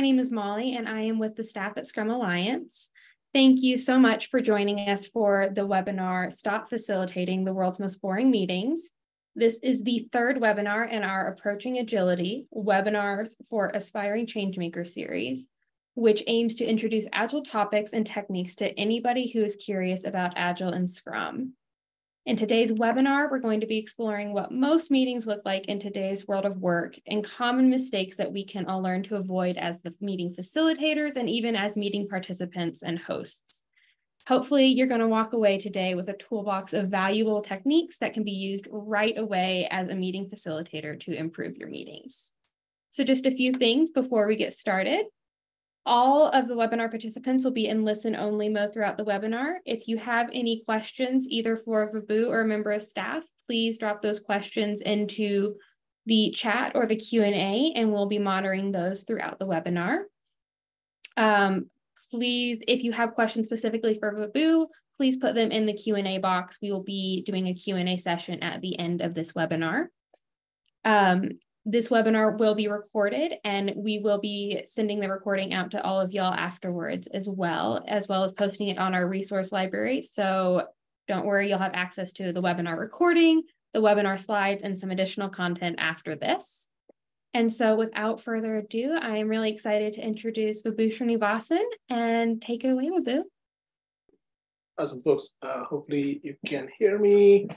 my name is Molly and I am with the staff at Scrum Alliance. Thank you so much for joining us for the webinar, Stop Facilitating the World's Most Boring Meetings. This is the third webinar in our Approaching Agility Webinars for Aspiring Changemakers series, which aims to introduce Agile topics and techniques to anybody who is curious about Agile and Scrum. In today's webinar, we're going to be exploring what most meetings look like in today's world of work and common mistakes that we can all learn to avoid as the meeting facilitators and even as meeting participants and hosts. Hopefully you're gonna walk away today with a toolbox of valuable techniques that can be used right away as a meeting facilitator to improve your meetings. So just a few things before we get started. All of the webinar participants will be in listen only mode throughout the webinar. If you have any questions, either for Vibhu or a member of staff, please drop those questions into the chat or the Q&A and we'll be monitoring those throughout the webinar. Um, please, if you have questions specifically for Vibhu, please put them in the Q&A box. We will be doing a Q&A session at the end of this webinar. Um, this webinar will be recorded and we will be sending the recording out to all of y'all afterwards as well, as well as posting it on our resource library. So don't worry, you'll have access to the webinar recording, the webinar slides, and some additional content after this. And so without further ado, I am really excited to introduce Vibhu Srinivasan and take it away, Vibhu. Awesome, folks. Uh, hopefully you can hear me.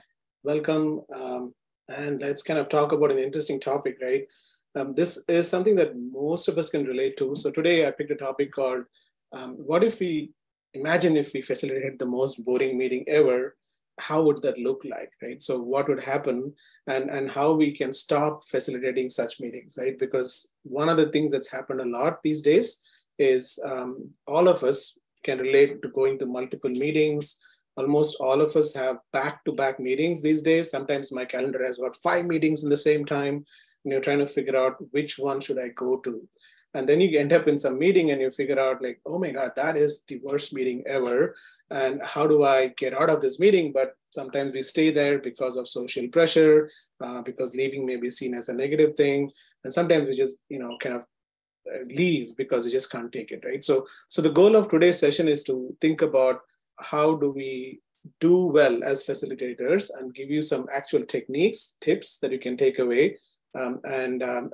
Welcome. Um, and let's kind of talk about an interesting topic, right? Um, this is something that most of us can relate to. So today I picked a topic called um, What if we imagine if we facilitated the most boring meeting ever? How would that look like, right? So what would happen and, and how we can stop facilitating such meetings, right? Because one of the things that's happened a lot these days is um, all of us can relate to going to multiple meetings, almost all of us have back-to-back meetings these days. Sometimes my calendar has got five meetings in the same time, and you're trying to figure out which one should I go to. And then you end up in some meeting and you figure out like, oh my God, that is the worst meeting ever. And how do I get out of this meeting? But sometimes we stay there because of social pressure, uh, because leaving may be seen as a negative thing. And sometimes we just, you know, kind of uh, leave because we just can't take it, right? So, so the goal of today's session is to think about how do we do well as facilitators and give you some actual techniques, tips that you can take away um, and um,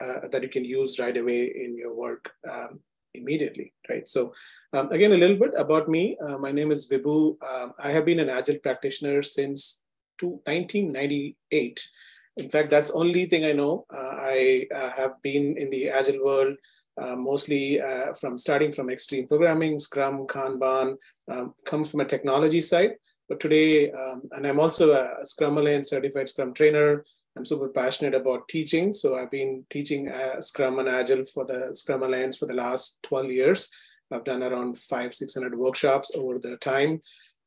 uh, that you can use right away in your work um, immediately, right? So um, again, a little bit about me. Uh, my name is Vibhu. Um, I have been an Agile practitioner since 1998. In fact, that's only thing I know. Uh, I uh, have been in the Agile world uh, mostly uh, from starting from extreme programming, Scrum, Kanban, um, comes from a technology side. But today, um, and I'm also a Scrum Alliance certified Scrum trainer. I'm super passionate about teaching. So I've been teaching uh, Scrum and Agile for the Scrum Alliance for the last 12 years. I've done around five, 600 workshops over the time.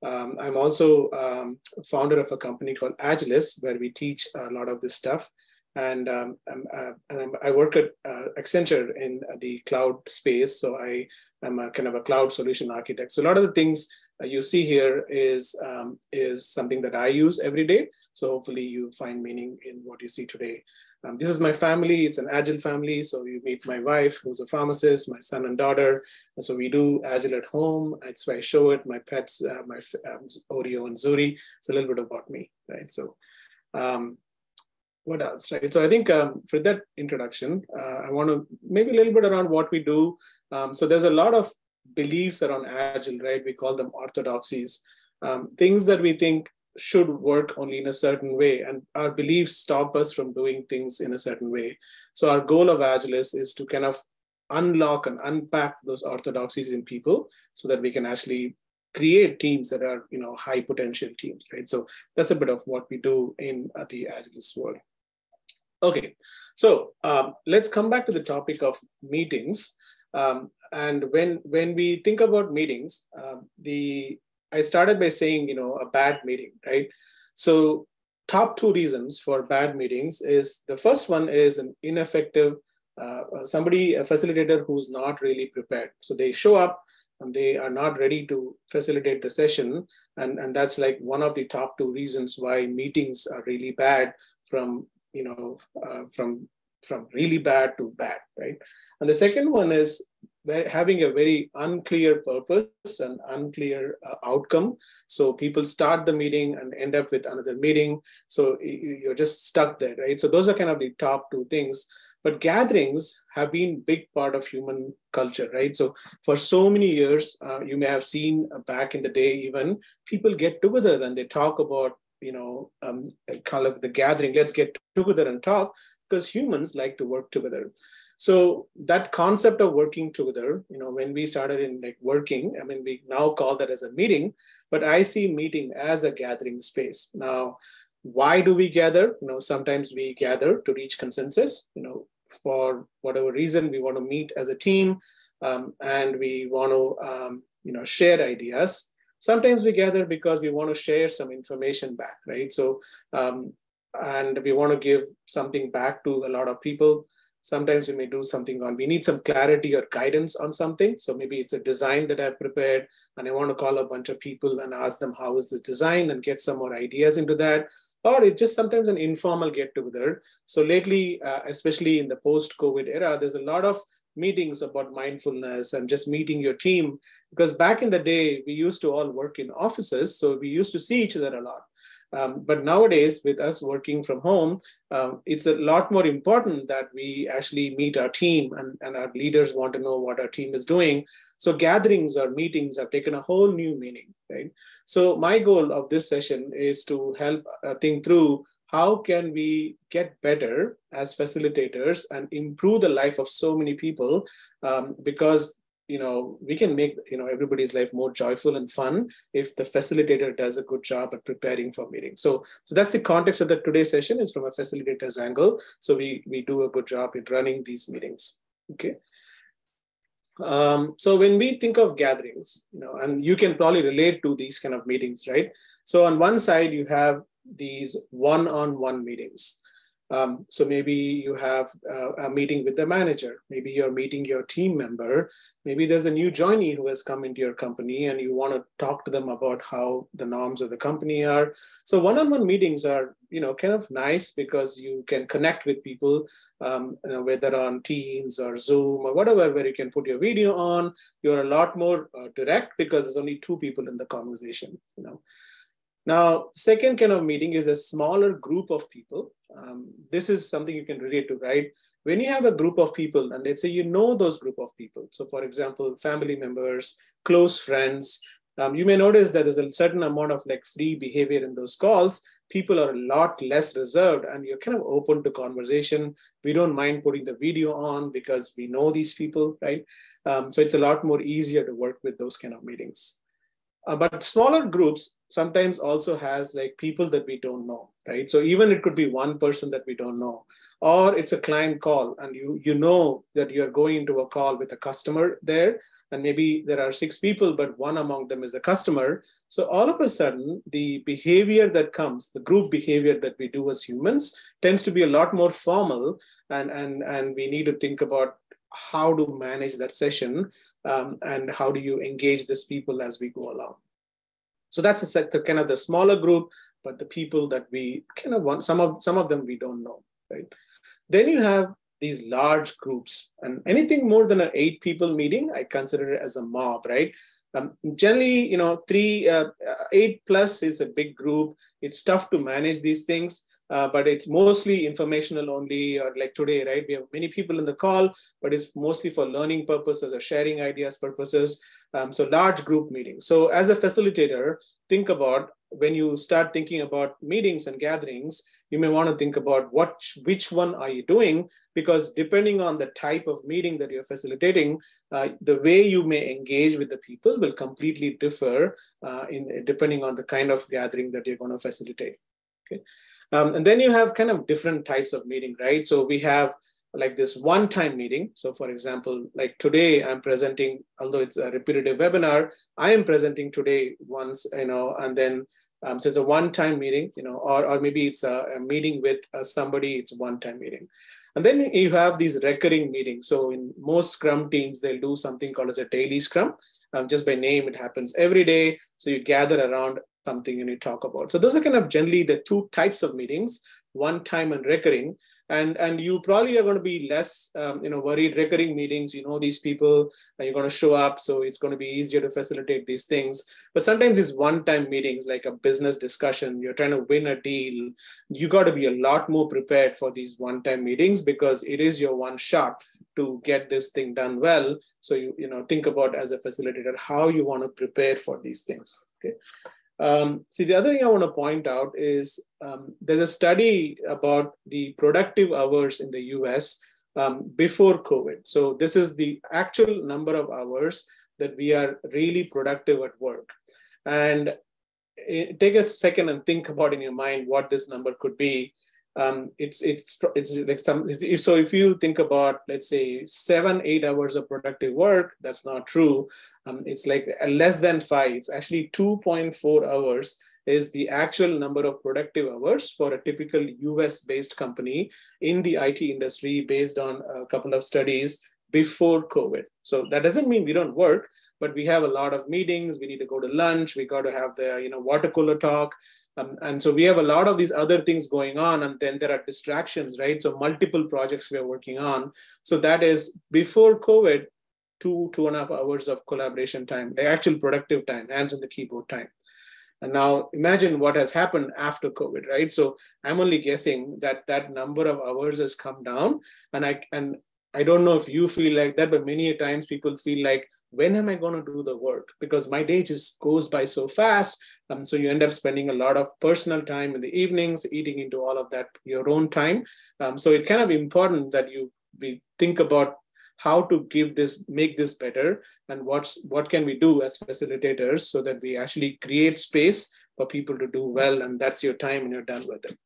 Um, I'm also um, founder of a company called Agilists, where we teach a lot of this stuff and, um, uh, i work at uh, Accenture in the cloud space. So I am a kind of a cloud solution architect. So a lot of the things uh, you see here is um, is something that I use every day. So hopefully you find meaning in what you see today. Um, this is my family. It's an Agile family. So you meet my wife, who's a pharmacist, my son and daughter. And so we do Agile at home. That's why I show it. My pets, uh, my um, Oreo and Zuri. It's a little bit about me, right? So um, what else, right? So I think um, for that introduction, uh, I want to maybe a little bit around what we do. Um, so there's a lot of beliefs around Agile, right? We call them orthodoxies, um, things that we think should work only in a certain way, and our beliefs stop us from doing things in a certain way. So our goal of Agilists is is to kind of unlock and unpack those orthodoxies in people so that we can actually create teams that are you know high potential teams right so that's a bit of what we do in uh, the Agilists world Okay, so um, let's come back to the topic of meetings. Um, and when when we think about meetings, um, the I started by saying you know a bad meeting, right? So top two reasons for bad meetings is the first one is an ineffective uh, somebody a facilitator who's not really prepared. So they show up and they are not ready to facilitate the session, and and that's like one of the top two reasons why meetings are really bad from you know, uh, from from really bad to bad, right? And the second one is having a very unclear purpose and unclear uh, outcome. So people start the meeting and end up with another meeting. So you're just stuck there, right? So those are kind of the top two things. But gatherings have been big part of human culture, right? So for so many years, uh, you may have seen uh, back in the day, even people get together and they talk about, you know, um, call it the gathering. Let's get together and talk because humans like to work together. So that concept of working together, you know, when we started in like working, I mean, we now call that as a meeting, but I see meeting as a gathering space. Now, why do we gather? You know, sometimes we gather to reach consensus, you know, for whatever reason we want to meet as a team um, and we want to, um, you know, share ideas. Sometimes we gather because we want to share some information back, right? So, um, and we want to give something back to a lot of people. Sometimes we may do something on we need some clarity or guidance on something. So maybe it's a design that i've prepared and i want to call a bunch of people and ask them how is this design? and get some more ideas into that. Or it's just sometimes an informal get together so lately uh, especially in the post covid era there's a lot of meetings about mindfulness and just meeting your team because back in the day we used to all work in offices so we used to see each other a lot um, but nowadays, with us working from home, um, it's a lot more important that we actually meet our team and, and our leaders want to know what our team is doing. So gatherings or meetings have taken a whole new meaning, right? So my goal of this session is to help uh, think through how can we get better as facilitators and improve the life of so many people? Um, because you know we can make you know everybody's life more joyful and fun if the facilitator does a good job at preparing for meetings so so that's the context of the today's session is from a facilitator's angle. So we we do a good job in running these meetings. Okay. Um, so when we think of gatherings you know and you can probably relate to these kind of meetings right? So on one side you have these one-on-one meetings um, so maybe you have uh, a meeting with the manager. Maybe you're meeting your team member. Maybe there's a new joinee who has come into your company and you want to talk to them about how the norms of the company are. So one-on-one meetings are, you know, kind of nice because you can connect with people, um, you know, whether on Teams or Zoom or whatever, where you can put your video on. You're a lot more uh, direct because there's only two people in the conversation, you know. Now, second kind of meeting is a smaller group of people. Um, this is something you can relate to, right? When you have a group of people, and let's say you know those group of people. So, for example, family members, close friends. Um, you may notice that there's a certain amount of like free behavior in those calls. People are a lot less reserved, and you're kind of open to conversation. We don't mind putting the video on because we know these people, right? Um, so it's a lot more easier to work with those kind of meetings. Uh, but smaller groups sometimes also has like people that we don't know, right? So even it could be one person that we don't know, or it's a client call and you you know that you're going into a call with a customer there, and maybe there are six people, but one among them is a customer. So all of a sudden, the behavior that comes, the group behavior that we do as humans, tends to be a lot more formal, and and and we need to think about how to manage that session um, and how do you engage these people as we go along. So that's a the kind of the smaller group, but the people that we kind of want, some of some of them we don't know, right? Then you have these large groups, and anything more than an eight people meeting, I consider it as a mob, right? Um, generally, you know, three, uh, eight plus is a big group. It's tough to manage these things uh, but it's mostly informational only or like today right? We have many people in the call but it's mostly for learning purposes or sharing ideas purposes um, so large group meetings. So as a facilitator think about when you start thinking about meetings and gatherings you may want to think about what which one are you doing? Because depending on the type of meeting that you're facilitating uh, the way you may engage with the people will completely differ uh, in depending on the kind of gathering that you're going to facilitate okay um, and then you have kind of different types of meeting, right? So we have like this one-time meeting. So for example, like today I'm presenting, although it's a repetitive webinar, I am presenting today once, you know, and then um, so it's a one-time meeting, you know, or, or maybe it's a, a meeting with uh, somebody, it's one-time meeting. And then you have these recurring meetings. So in most Scrum teams, they'll do something called as a daily Scrum. Um, just by name, it happens every day. So you gather around something you talk about. So those are kind of generally the two types of meetings, one time and recurring. and and you probably are going to be less um, you know worried recurring meetings you know these people and you're going to show up so it's going to be easier to facilitate these things but sometimes these one time meetings like a business discussion you're trying to win a deal you got to be a lot more prepared for these one time meetings because it is your one shot to get this thing done well so you you know think about as a facilitator how you want to prepare for these things okay um, see, the other thing I want to point out is um, there's a study about the productive hours in the US um, before COVID. So this is the actual number of hours that we are really productive at work. And it, eh, take a second and think about in your mind what this number could be. Um, it's it's it's like some if, so if you think about let's say seven eight hours of productive work that's not true um, it's like less than five. It's actually 2.4 hours is the actual number of productive hours for a typical US based company in the IT industry based on a couple of studies before COVID. So that doesn't mean we don't work, but we have a lot of meetings. We need to go to lunch. We got to have the you know water cooler talk. Um, and so we have a lot of these other things going on and then there are distractions right so multiple projects we are working on so that is before covid two, two and a half hours of collaboration time, the actual productive time, hands on the keyboard time. And now imagine what has happened after COVID, right? So I'm only guessing that that number of hours has come down. And I and I don't know if you feel like that, but many times people feel like, when am I going to do the work? Because my day just goes by so fast. Um, so you end up spending a lot of personal time in the evenings, eating into all of that your own time. Um, so it kind of important that you we think about how to give this, make this better, and what's what can we do as facilitators so that we actually create space for people to do well, and that's your time and you're done with it.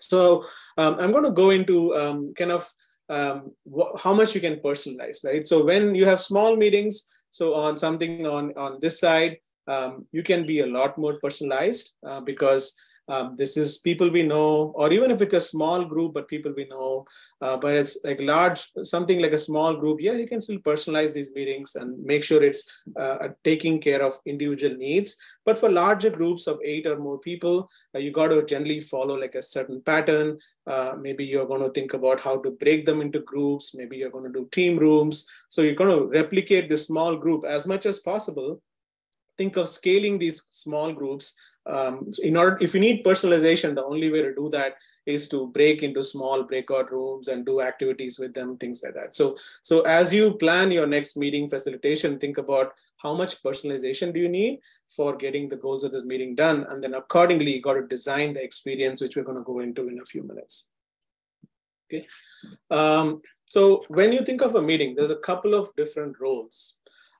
So um, I'm going to go into um, kind of um, how much you can personalize, right? So when you have small meetings, so on something on on this side, um, you can be a lot more personalized uh, because um, this is people we know, or even if it's a small group, but people we know. Uh, but it's like large, something like a small group. Yeah, you can still personalize these meetings and make sure it's uh, taking care of individual needs. But for larger groups of eight or more people, uh, you got to generally follow like a certain pattern. Uh, maybe you're going to think about how to break them into groups. Maybe you're going to do team rooms. So you're going to replicate this small group as much as possible think of scaling these small groups um, in order if you need personalization the only way to do that is to break into small breakout rooms and do activities with them things like that. So so as you plan your next meeting facilitation think about how much personalization do you need for getting the goals of this meeting done and then accordingly you got to design the experience which we're going to go into in a few minutes. Okay? Um, so when you think of a meeting there's a couple of different roles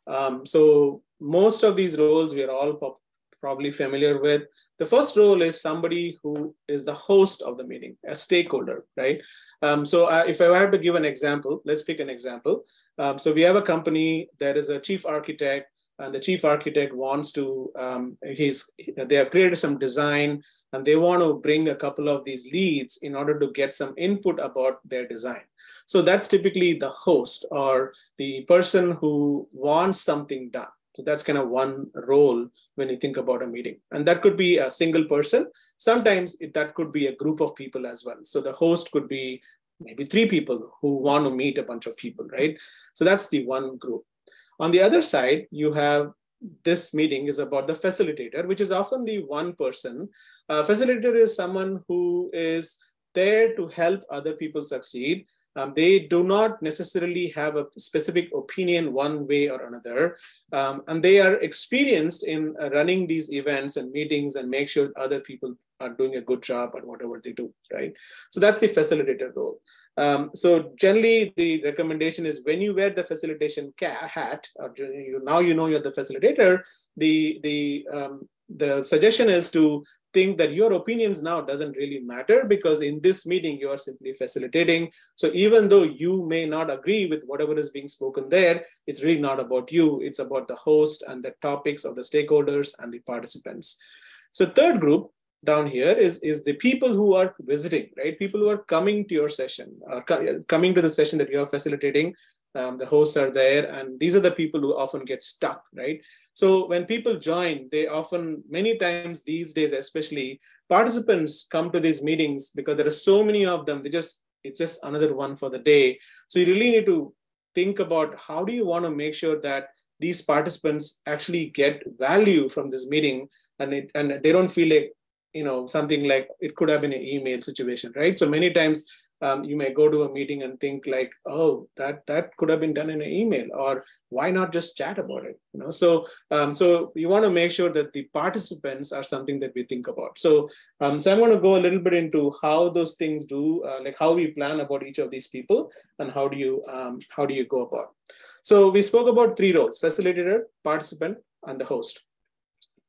um, so most of these roles we are all probably familiar with. The first role is somebody who is the host of the meeting, a stakeholder, right? Um, so uh, if I were to give an example, let's pick an example. Um, so we have a company that is a chief architect and the chief architect wants to um, he's they have created some design and they want to bring a couple of these leads in order to get some input about their design so that's typically the host or the person who wants something done so that's kind of one role when you think about a meeting. And that could be a single person. Sometimes it, that could be a group of people as well. So the host could be maybe three people who want to meet a bunch of people, right? So that's the one group. On the other side, you have this meeting is about the facilitator, which is often the one person. A facilitator is someone who is there to help other people succeed um, they do not necessarily have a specific opinion one way or another. Um, and they are experienced in uh, running these events and meetings and make sure other people are doing a good job at whatever they do, right? So that's the facilitator role. Um, so generally, the recommendation is when you wear the facilitation hat, or you, now you know you're the facilitator. The the um, the suggestion is to think that your opinions now doesn't really matter because in this meeting you are simply facilitating. So even though you may not agree with whatever is being spoken there it's really not about you. It's about the host and the topics of the stakeholders and the participants. So third group down here is is the people who are visiting right? People who are coming to your session uh, or coming to the session that you are facilitating um, the hosts are there and these are the people who often get stuck right so when people join they often many times these days especially participants come to these meetings because there are so many of them they just it's just another one for the day. So you really need to think about how do you want to make sure that these participants actually get value from this meeting and it, and they don't feel like you know something like it could have been an email situation right so many times um, you may go to a meeting and think like oh that that could have been done in an email or why not just chat about it you know? So um, so you want to make sure that the participants are something that we think about. So um, so i'm going to go a little bit into how those things do uh, like how we plan about each of these people and how do you um, how do you go about? So we spoke about three roles facilitator participant and the host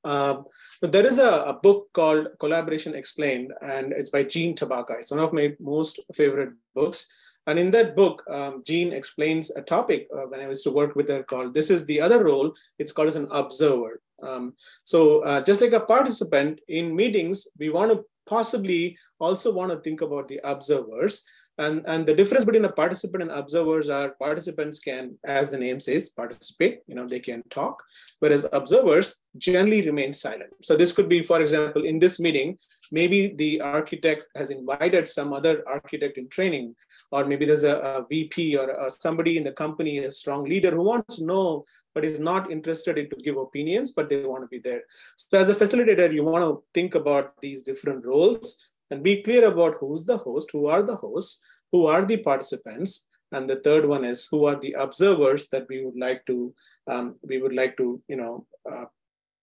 um, but there is a, a, book called Collaboration Explained, and it's by Jean Tabaka. It's one of my most favorite books. And in that book, um, Jean explains a topic uh, when I was to work with her called This is the Other Role. It's called as an observer. Um, so, uh, just like a participant in meetings, we want to possibly also want to think about the observers and, and the difference between the participant and observers are participants can, as the name says, participate, you know, they can talk, whereas observers generally remain silent. So this could be, for example, in this meeting, maybe the architect has invited some other architect in training, or maybe there's a, a VP or somebody in the company, a strong leader who wants to know but is not interested in to give opinions, but they want to be there. So as a facilitator, you want to think about these different roles and be clear about who's the host, who are the hosts, who are the participants, and the third one is who are the observers that we would like to um, we would like to you know uh,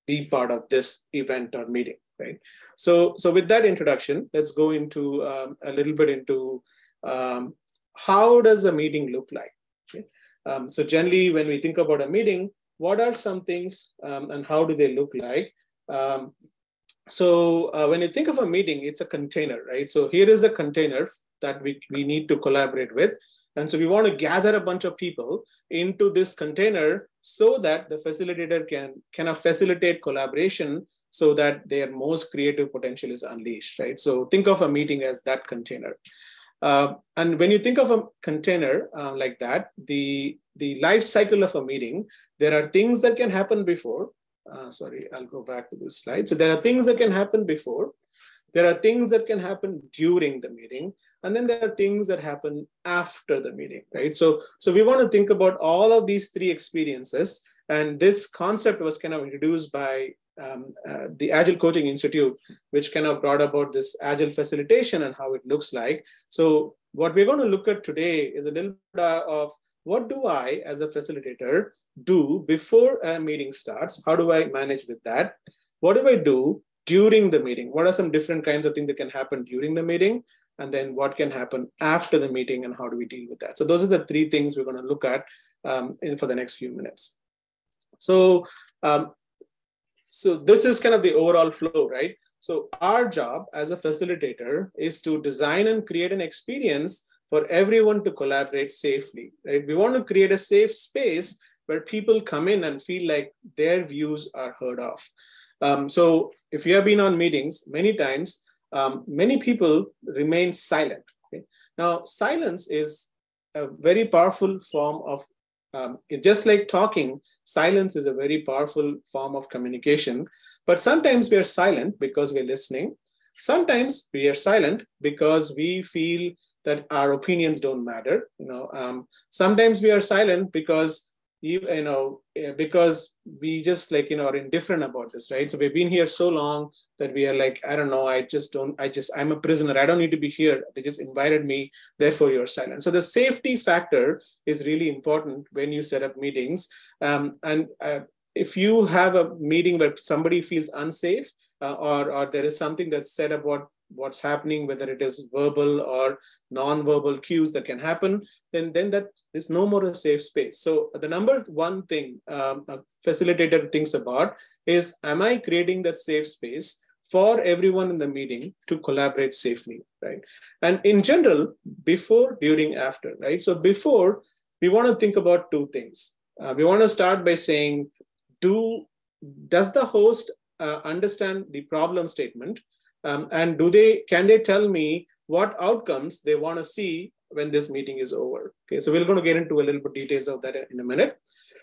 be part of this event or meeting, right? So so with that introduction, let's go into um, a little bit into um, how does a meeting look like. Okay? Um, so generally, when we think about a meeting, what are some things um, and how do they look like? Um, so uh, when you think of a meeting, it's a container, right? So here is a container that we, we need to collaborate with. And so we want to gather a bunch of people into this container so that the facilitator can kind of facilitate collaboration so that their most creative potential is unleashed, right? So think of a meeting as that container. Uh, and when you think of a container uh, like that, the, the life cycle of a meeting, there are things that can happen before, uh, sorry, I'll go back to this slide. So there are things that can happen before. There are things that can happen during the meeting. And then there are things that happen after the meeting, right? So, so we want to think about all of these three experiences. And this concept was kind of introduced by um, uh, the Agile Coaching Institute, which kind of brought about this Agile facilitation and how it looks like. So what we're going to look at today is a little bit of what do I, as a facilitator, do before a meeting starts? How do I manage with that? What do I do during the meeting? What are some different kinds of things that can happen during the meeting? And then what can happen after the meeting and how do we deal with that? So those are the three things we're going to look at um, in, for the next few minutes. So, um, so this is kind of the overall flow, right? So our job as a facilitator is to design and create an experience for everyone to collaborate safely, right? We want to create a safe space where people come in and feel like their views are heard of. Um, so if you have been on meetings many times, um, many people remain silent. Okay? Now, silence is a very powerful form of, um, just like talking, silence is a very powerful form of communication. But sometimes we are silent because we're listening. Sometimes we are silent because we feel that our opinions don't matter. You know, um, sometimes we are silent because you know eh, because we just like you know are indifferent about this right? So we've been here so long that we are like i don't know i just don't i just i'm a prisoner. I don't need to be here. They just invited me. Therefore you're silent. So the safety factor is really important when you set up meetings. Um, and uh, if you have a meeting where somebody feels unsafe uh, or or there is something that's said about what's happening, whether it is verbal or non-verbal cues that can happen, then, then that is no more a safe space. So the number one thing um, a facilitator thinks about is, am I creating that safe space for everyone in the meeting to collaborate safely, right? And in general, before, during, after, right? So before, we want to think about two things. Uh, we want to start by saying, do does the host uh, understand the problem statement um, and do they can they tell me what outcomes they want to see when this meeting is over? Okay, so we're going to get into a little bit details of that in a minute.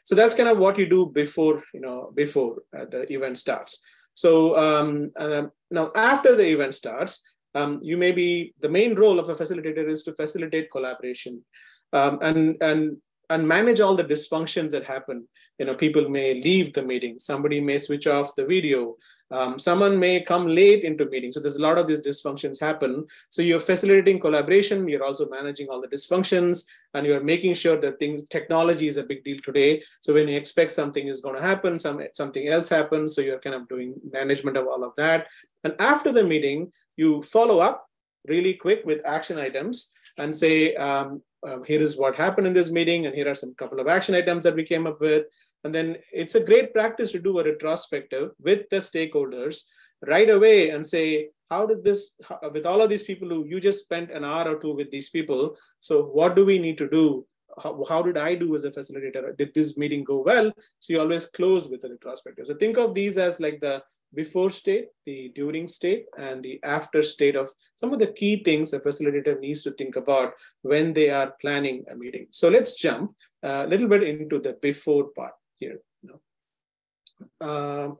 So that's kind of what you do before you know before uh, the event starts. So um, uh, now after the event starts, um, you may be the main role of a facilitator is to facilitate collaboration um, and and and manage all the dysfunctions that happen you know people may leave the meeting somebody may switch off the video um, someone may come late into meetings. So there's a lot of these dysfunctions happen. So you're facilitating collaboration. You're also managing all the dysfunctions and you're making sure that things technology is a big deal today. So when you expect something is going to happen some something else happens. So you're kind of doing management of all of that. And after the meeting you follow up really quick with action items and say um, um, here is what happened in this meeting, and here are some couple of action items that we came up with. And then it's a great practice to do a retrospective with the stakeholders right away and say, how did this, with all of these people who you just spent an hour or two with these people, so what do we need to do? How, how did I do as a facilitator? Did this meeting go well? So you always close with a retrospective. So think of these as like the before state, the during state, and the after state of some of the key things a facilitator needs to think about when they are planning a meeting. So let's jump uh, a little bit into the before part here. You know. Um,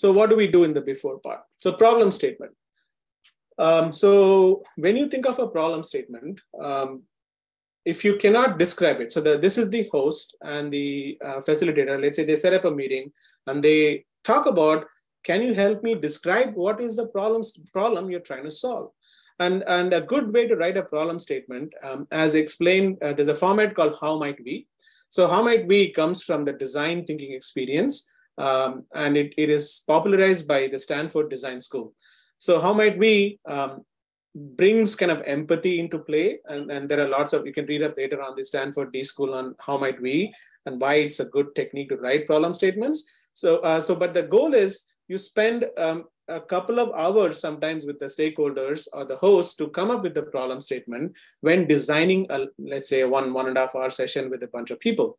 so what do we do in the before part? So problem statement. Um, so when you think of a problem statement, um, if you cannot describe it, so the, this is the host and the uh, facilitator, let's say they set up a meeting and they talk about can you help me describe what is the problems, problem you're trying to solve? And, and a good way to write a problem statement, um, as explained, uh, there's a format called How Might We. So How Might We comes from the design thinking experience, um, and it, it is popularized by the Stanford Design School. So How Might We um, brings kind of empathy into play, and, and there are lots of, you can read up later on the Stanford D School on How Might We and why it's a good technique to write problem statements. So, uh, so but the goal is you spend um, a couple of hours sometimes with the stakeholders or the host to come up with the problem statement when designing a let's say a one one and a half hour session with a bunch of people.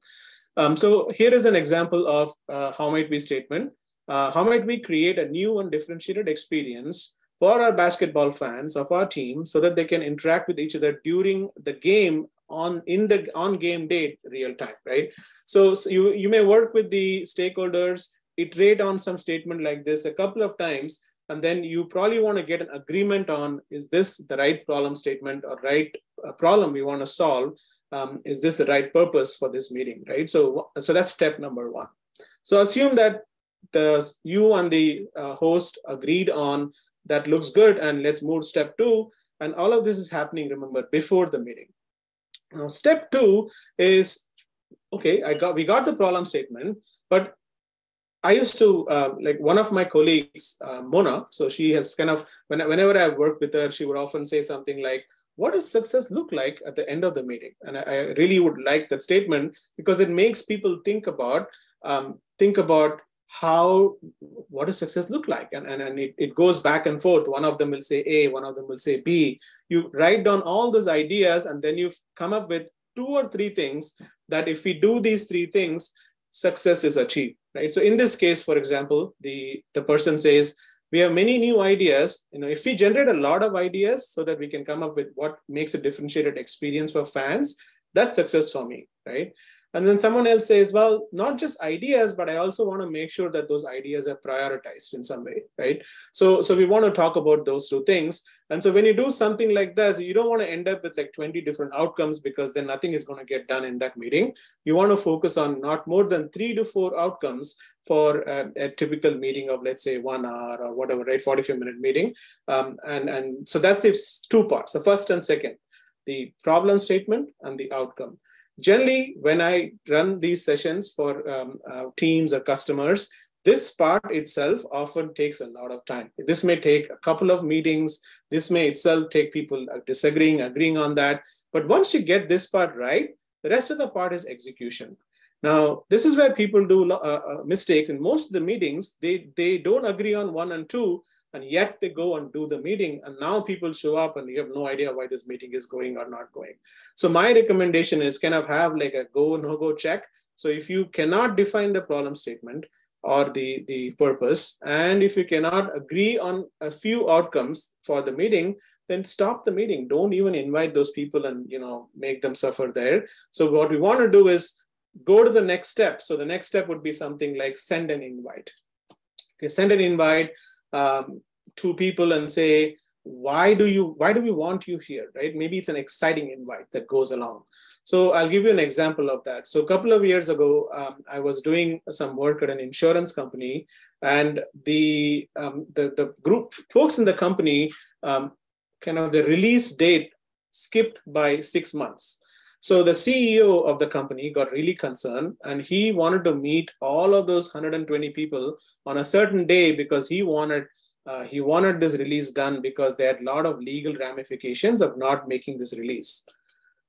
Um, so here is an example of uh, how might we statement uh, how might we create a new and differentiated experience for our basketball fans of our team so that they can interact with each other during the game on in the on game day real time right? So, so you you may work with the stakeholders iterate on some statement like this a couple of times, and then you probably want to get an agreement on, is this the right problem statement or right uh, problem we want to solve? Um, is this the right purpose for this meeting, right? So, so that's step number one. So assume that the you and the uh, host agreed on that looks good, and let's move step two. And all of this is happening, remember, before the meeting. Now, step two is okay. I got we got the problem statement, but I used to uh, like one of my colleagues, uh, Mona. So she has kind of when, whenever I worked with her, she would often say something like, "What does success look like at the end of the meeting?" And I, I really would like that statement because it makes people think about um, think about how what does success look like and, and, and it, it goes back and forth one of them will say a one of them will say b you write down all those ideas and then you come up with two or three things that if we do these three things success is achieved right? So in this case, for example, the, the person says, we have many new ideas. You know, if we generate a lot of ideas so that we can come up with what makes a differentiated experience for fans, that's success for me, right? And then someone else says, well, not just ideas, but I also want to make sure that those ideas are prioritized in some way, right? So, so we want to talk about those two things. And so when you do something like this, you don't want to end up with like 20 different outcomes because then nothing is going to get done in that meeting. You want to focus on not more than three to four outcomes for a, a typical meeting of let's say one hour or whatever, right? 45 minute meeting. Um, and, and so that's the two parts, the first and second, the problem statement and the outcome generally when i run these sessions for um, uh, teams or customers this part itself often takes a lot of time. This may take a couple of meetings. This may itself take people uh, disagreeing agreeing on that. But once you get this part right the rest of the part is execution. Now this is where people do uh, uh, mistakes. In most of the meetings they they don't agree on one and two and yet they go and do the meeting and now people show up and you have no idea why this meeting is going or not going. So my recommendation is kind of have like a go no go check? So if you cannot define the problem statement or the the purpose and if you cannot agree on a few outcomes for the meeting then stop the meeting. Don't even invite those people and you know make them suffer there. So what we want to do is go to the next step. So the next step would be something like send an invite. Okay send an invite um, to people and say, why do you why do we want you here right? Maybe it's an exciting invite that goes along. So i'll give you an example of that. So a couple of years ago um, i was doing some work at an insurance company and the um, the, the group folks in the company um, kind of the release date skipped by six months. So the ceo of the company got really concerned and he wanted to meet all of those 120 people on a certain day because he wanted uh, he wanted this release done because they had a lot of legal ramifications of not making this release.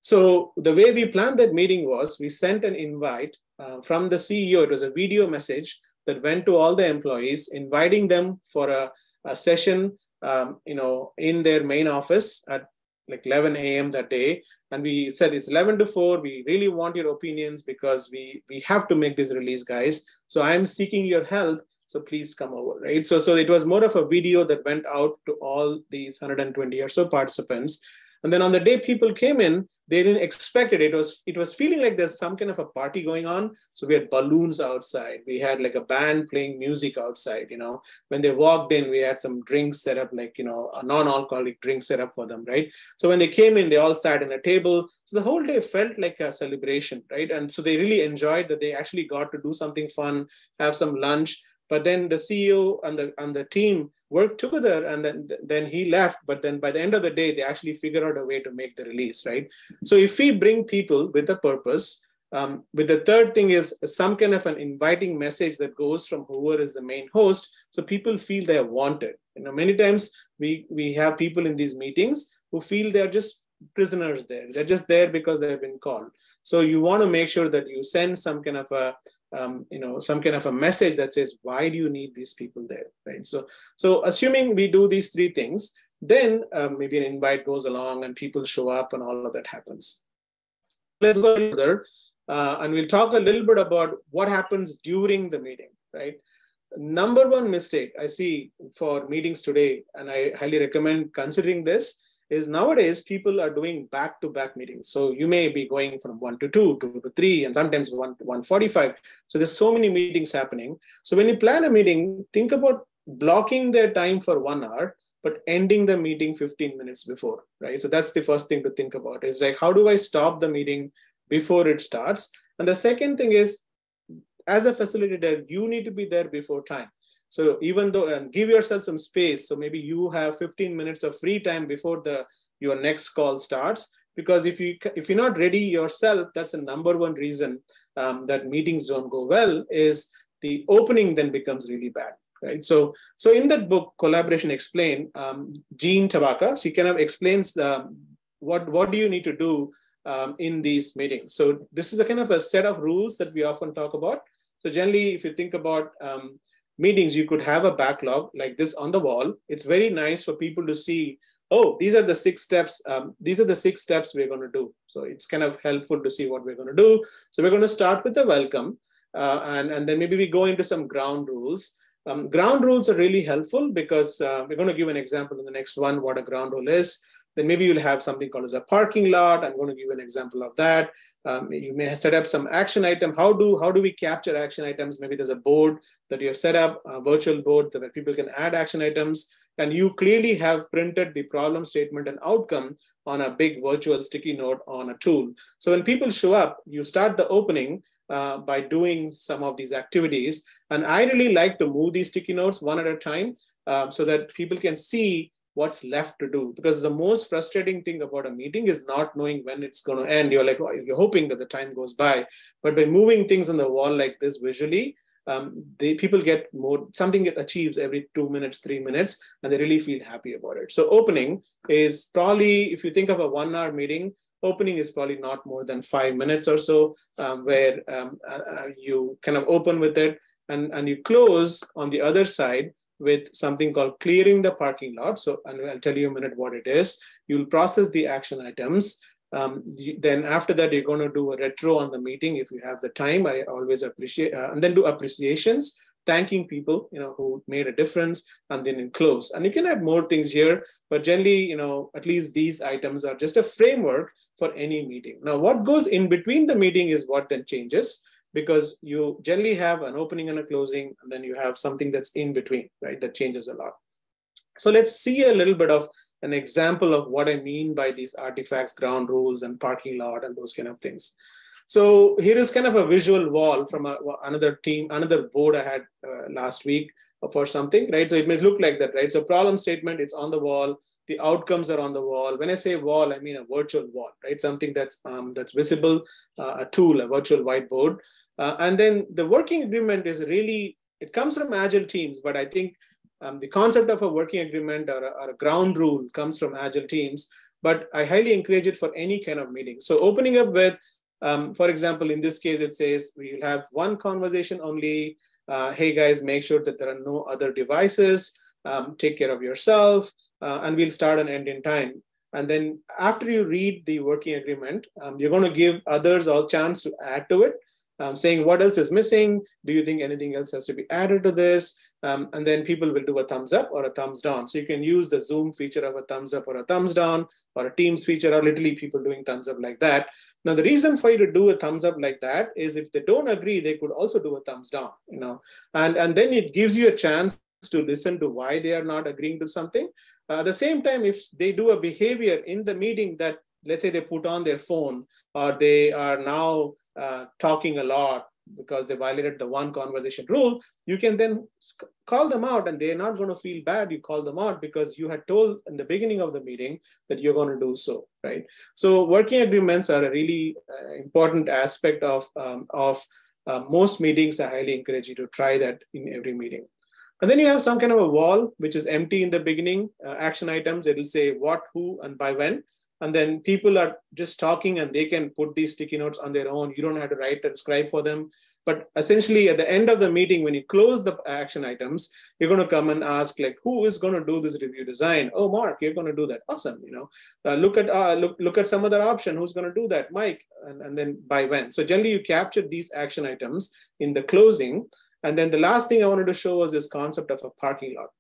So the way we planned that meeting was we sent an invite uh, from the CEO. It was a video message that went to all the employees, inviting them for a, a session, um, you know, in their main office at like 11 a.m. that day. And we said it's 11 to 4. We really want your opinions because we we have to make this release, guys. So I'm seeking your help so please come over, right? So, so it was more of a video that went out to all these 120 or so participants. And then on the day people came in, they didn't expect it. It was it was feeling like there's some kind of a party going on. So we had balloons outside. We had like a band playing music outside. You know, when they walked in, we had some drinks set up, like you know, a non-alcoholic drink set up for them, right? So when they came in, they all sat in a table. So the whole day felt like a celebration, right? And so they really enjoyed that they actually got to do something fun, have some lunch but then the ceo and the and the team worked together and then then he left. But then by the end of the day they actually figure out a way to make the release right? So if we bring people with a purpose um, with the third thing is some kind of an inviting message that goes from whoever is the main host. So people feel they are wanted. You know many times we we have people in these meetings who feel they're just prisoners there. They're just there because they've been called. So you want to make sure that you send some kind of a um, you know some kind of a message that says why do you need these people there right? So so assuming we do these three things then um, maybe an invite goes along and people show up and all of that happens. Let's go further uh, and we'll talk a little bit about what happens during the meeting right? Number one mistake i see for meetings today and i highly recommend considering this is nowadays people are doing back to back meetings. So you may be going from one to two, two to three, and sometimes one to 145. So there's so many meetings happening. So when you plan a meeting, think about blocking their time for one hour, but ending the meeting 15 minutes before, right? So that's the first thing to think about is like, how do I stop the meeting before it starts? And the second thing is, as a facilitator, you need to be there before time. So even though and give yourself some space. So maybe you have 15 minutes of free time before the your next call starts. Because if you if you're not ready yourself, that's the number one reason um, that meetings don't go well. Is the opening then becomes really bad right so so in that book collaboration explained um, jean tabaka she kind of explains um, what what do you need to do um, in these meetings so this is a kind of a set of rules that we often talk about so generally if you think about um, meetings, you could have a backlog like this on the wall. It's very nice for people to see, oh, these are the six steps. Um, these are the six steps we're going to do. So it's kind of helpful to see what we're going to do. So we're going to start with the welcome. Uh, and, and then maybe we go into some ground rules. Um, ground rules are really helpful because uh, we're going to give an example in the next one what a ground rule is. Then maybe you'll have something called as a parking lot. I'm going to give you an example of that. Um, you may set up some action item. How do how do we capture action items? Maybe there's a board that you have set up, a virtual board where people can add action items, and you clearly have printed the problem statement and outcome on a big virtual sticky note on a tool. So when people show up, you start the opening uh, by doing some of these activities. And I really like to move these sticky notes one at a time uh, so that people can see what's left to do. Because the most frustrating thing about a meeting is not knowing when it's going to end. You're like you're hoping that the time goes by. But by moving things on the wall like this visually um, the people get more something that achieves every two minutes three minutes and they really feel happy about it. So opening is probably if you think of a one hour meeting opening is probably not more than five minutes or so um, where um, uh, uh you kind of open with it and, and you close on the other side with something called clearing the parking lot. So and I'll tell you a minute what it is. You'll process the action items. Um, then after that, you're going to do a retro on the meeting if you have the time. I always appreciate, uh, and then do appreciations, thanking people, you know, who made a difference, and then in close. And you can add more things here, but generally, you know, at least these items are just a framework for any meeting. Now, what goes in between the meeting is what then changes because you generally have an opening and a closing, and then you have something that's in between, right? That changes a lot. So let's see a little bit of an example of what I mean by these artifacts, ground rules, and parking lot, and those kind of things. So here is kind of a visual wall from a, another team, another board I had uh, last week for something, right? So it may look like that, right? So problem statement, it's on the wall. The outcomes are on the wall. When I say wall, I mean a virtual wall, right? Something that's um, that's visible, uh, a tool, a virtual whiteboard. Uh, and then the working agreement is really, it comes from agile teams, but I think um, the concept of a working agreement or a, or a, ground rule comes from agile teams, but I highly encourage it for any kind of meeting. So opening up with, um, for example, in this case, it says we'll have one conversation only. Uh, hey guys, make sure that there are no other devices. Um, take care of yourself, uh, and we'll start and end in time. And then after you read the working agreement, um, you're going to give others all chance to add to it um, saying what else is missing. Do you think anything else has to be added to this? Um, and then people will do a thumbs up or a thumbs down. So you can use the Zoom feature of a thumbs up or a thumbs down or a Teams feature or literally people doing thumbs up like that. Now, the reason for you to do a thumbs up like that is if they don't agree, they could also do a thumbs down, you know, and, and then it gives you a chance to listen to why they are not agreeing to something. Uh, at the same time, if they do a behavior in the meeting that, let's say they put on their phone or they are now uh, talking a lot because they violated the one conversation rule, you can then call them out and they're not going to feel bad. You call them out because you had told in the beginning of the meeting that you're going to do so, right? So working agreements are a really uh, important aspect of, um, of uh, most meetings. I highly encourage you to try that in every meeting. And then you have some kind of a wall, which is empty in the beginning, uh, action items. It'll say what, who, and by when and then people are just talking and they can put these sticky notes on their own. You don't have to write and scribe for them. But essentially at the end of the meeting when you close the action items you're going to come and ask like who is going to do this review design? Oh mark you're going to do that. Awesome you know. Uh, look at uh, look look at some other option. Who's going to do that? Mike. And, and then by when? So generally you capture these action items in the closing. And then the last thing i wanted to show was this concept of a parking lot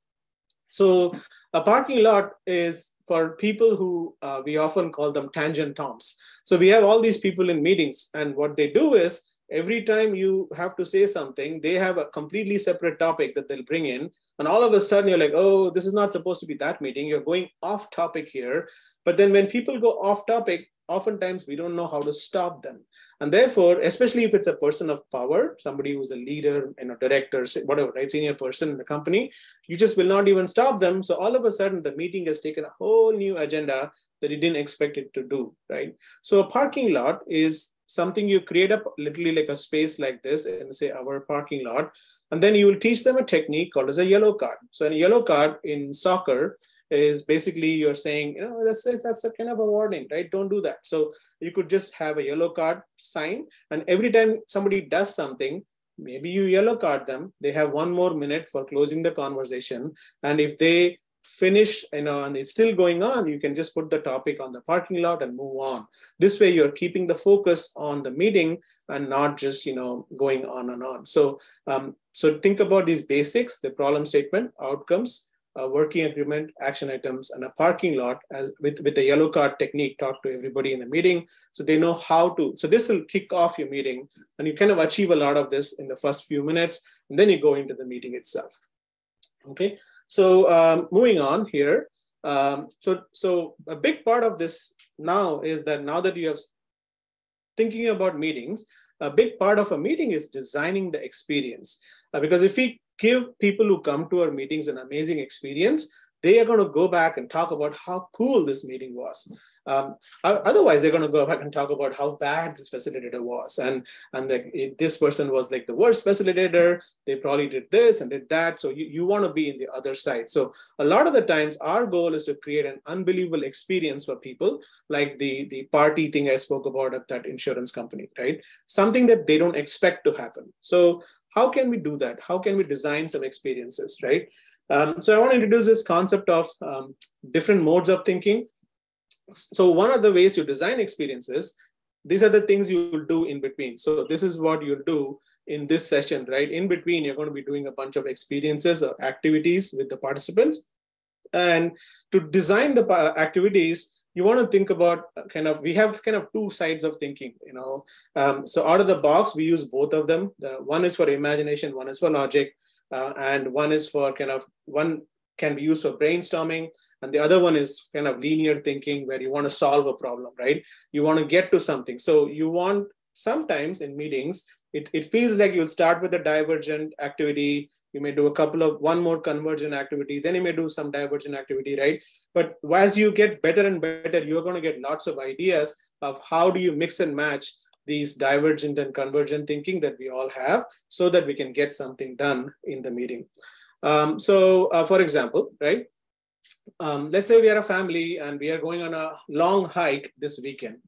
so a parking lot is for people who uh, we often call them tangent toms. So we have all these people in meetings and what they do is every time you have to say something, they have a completely separate topic that they'll bring in. And all of a sudden you're like, oh, this is not supposed to be that meeting. You're going off topic here. But then when people go off topic, oftentimes we don't know how to stop them. And therefore, especially if it's a person of power, somebody who's a leader, you know, director, whatever, right, senior person in the company, you just will not even stop them. So all of a sudden, the meeting has taken a whole new agenda that you didn't expect it to do, right? So a parking lot is something you create up literally like a space like this and say our parking lot, and then you will teach them a technique called as a yellow card. So a yellow card in soccer is basically you're saying, you know, that's that's a kind of a warning, right? Don't do that. So you could just have a yellow card sign, and every time somebody does something, maybe you yellow card them. They have one more minute for closing the conversation, and if they finish, you know, and it's still going on, you can just put the topic on the parking lot and move on. This way, you're keeping the focus on the meeting and not just, you know, going on and on. So, um, so think about these basics: the problem statement, outcomes, a working agreement, action items, and a parking lot as with, with the yellow card technique, talk to everybody in the meeting so they know how to. So this will kick off your meeting and you kind of achieve a lot of this in the first few minutes, and then you go into the meeting itself. Okay, so um, moving on here. Um, so, so a big part of this now is that now that you have thinking about meetings, a big part of a meeting is designing the experience. Uh, because if we give people who come to our meetings an amazing experience, they are going to go back and talk about how cool this meeting was. Um, otherwise, they're going to go back and talk about how bad this facilitator was, and and the, this person was like the worst facilitator. They probably did this and did that. So you, you want to be in the other side. So a lot of the times, our goal is to create an unbelievable experience for people, like the the party thing I spoke about at that insurance company, right? Something that they don't expect to happen. So how can we do that? How can we design some experiences, right? Um, so I want to introduce this concept of um, different modes of thinking. So one of the ways you design experiences, these are the things you will do in between. So this is what you'll do in this session, right? In between, you're going to be doing a bunch of experiences or activities with the participants. And to design the activities, you want to think about kind of we have kind of two sides of thinking you know um, so out of the box we use both of them the one is for imagination one is for logic uh, and one is for kind of one can be used for brainstorming. And the other one is kind of linear thinking where you want to solve a problem, right? You want to get to something. So you want sometimes in meetings, it, it feels like you'll start with a divergent activity. You may do a couple of one more convergent activity, then you may do some divergent activity, right? But as you get better and better, you're going to get lots of ideas of how do you mix and match these divergent and convergent thinking that we all have so that we can get something done in the meeting. Um, so uh, for example, right, um, let's say we are a family and we are going on a long hike this weekend.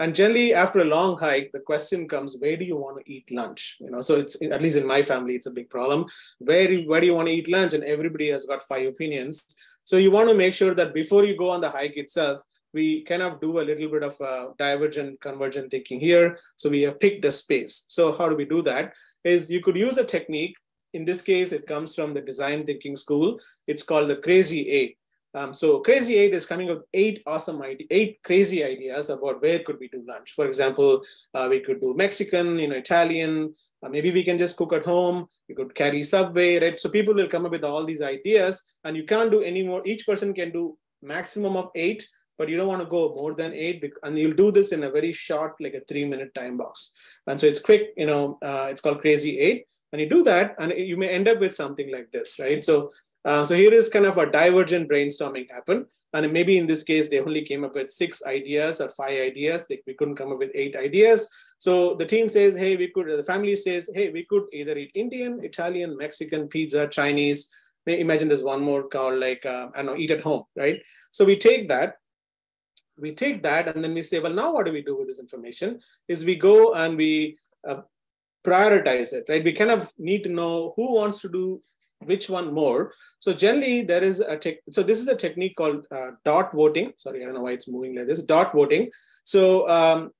And generally, after a long hike, the question comes, where do you want to eat lunch? You know, so it's at least in my family, it's a big problem. Where, where do you want to eat lunch? And everybody has got five opinions. So you want to make sure that before you go on the hike itself, we kind of do a little bit of uh, divergent convergent thinking here. So we have picked a space. So how do we do that? Is you could use a technique. In this case, it comes from the design thinking school. It's called the crazy eight. Um, so Crazy Eight is coming up with eight awesome ideas, eight crazy ideas about where could we do lunch. For example, uh, we could do Mexican, you know, Italian. Uh, maybe we can just cook at home. We could carry Subway, right? So people will come up with all these ideas, and you can't do any more. Each person can do maximum of eight, but you don't want to go more than eight. And you'll do this in a very short, like a three-minute time box. And so it's quick. You know, uh, it's called Crazy Eight and you do that and you may end up with something like this right so uh, so here is kind of a divergent brainstorming happen and maybe in this case they only came up with six ideas or five ideas they, we couldn't come up with eight ideas so the team says hey we could the family says hey we could either eat indian italian mexican pizza chinese imagine there's one more called like uh, i don't know eat at home right so we take that we take that and then we say well now what do we do with this information is we go and we uh, prioritize it, right? We kind of need to know who wants to do which one more. So generally there is a tech, so this is a technique called uh, dot voting. Sorry, I don't know why it's moving like this, dot voting. So um,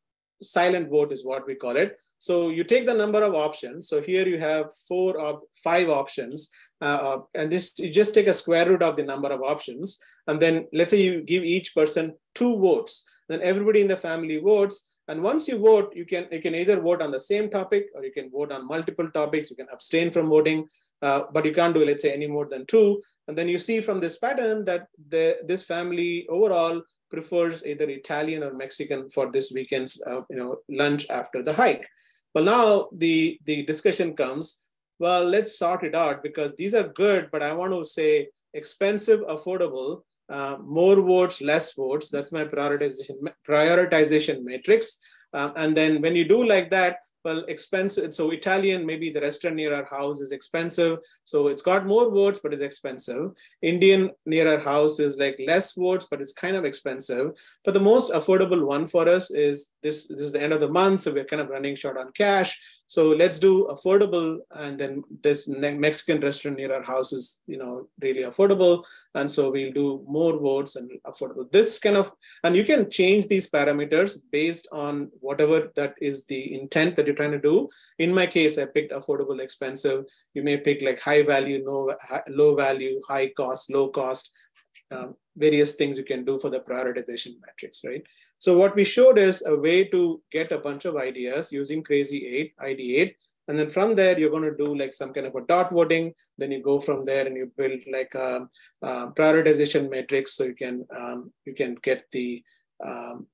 silent vote is what we call it. So you take the number of options. So here you have four or five options. Uh, uh, and this you just take a square root of the number of options. And then let's say you give each person two votes. Then everybody in the family votes. And once you vote, you can you can either vote on the same topic or you can vote on multiple topics. You can abstain from voting, uh, but you can't do let's say any more than two. And then you see from this pattern that the this family overall prefers either Italian or Mexican for this weekend's uh, you know lunch after the hike. Well, now the the discussion comes. Well, let's sort it out because these are good, but I want to say expensive, affordable, uh, more votes, less votes. That's my prioritization prioritization matrix. Um, and then when you do like that, well, expensive. So Italian, maybe the restaurant near our house is expensive. So it's got more votes, but it's expensive. Indian near our house is like less votes, but it's kind of expensive. But the most affordable one for us is this, this is the end of the month. So we're kind of running short on cash. So let's do affordable. And then this Mexican restaurant near our house is, you know, really affordable. And so we'll do more votes and affordable. This kind of, and you can change these parameters based on whatever that is the intent that you're trying to do. In my case, I picked affordable, expensive. You may pick like high value, no, low value, high cost, low cost, um, various things you can do for the prioritization metrics, right? So what we showed is a way to get a bunch of ideas using Crazy 8, ideate. And then from there, you're going to do like some kind of a dot voting. Then you go from there and you build like a, a prioritization matrix so you can um, you can get the um,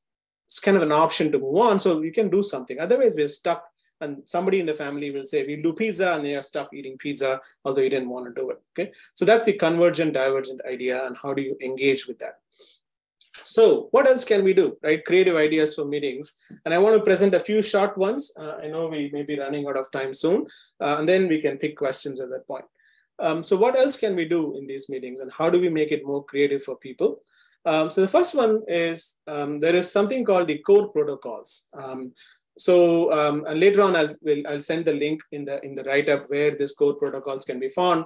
it's kind of an option to move on. So you can do something. Otherwise, we're stuck and somebody in the family will say, we'll do pizza, and they are stuck eating pizza, although you didn't want to do it. Okay. So that's the convergent divergent idea. And how do you engage with that? So what else can we do, right? Creative ideas for meetings. And I want to present a few short ones. Uh, I know we may be running out of time soon, uh, and then we can pick questions at that point. Um, so what else can we do in these meetings and how do we make it more creative for people? Um, so the first one is um, there is something called the core protocols. Um, so um, and later on, I'll, will, I'll send the link in the in the write up where these core protocols can be found.